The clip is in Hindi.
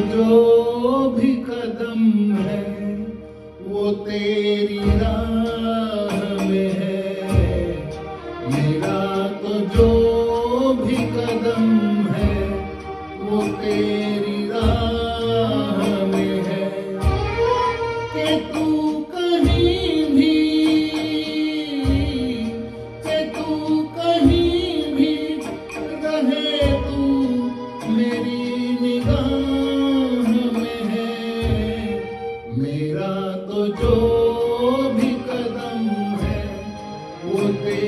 जो भी कदम है वो तेरी राह would be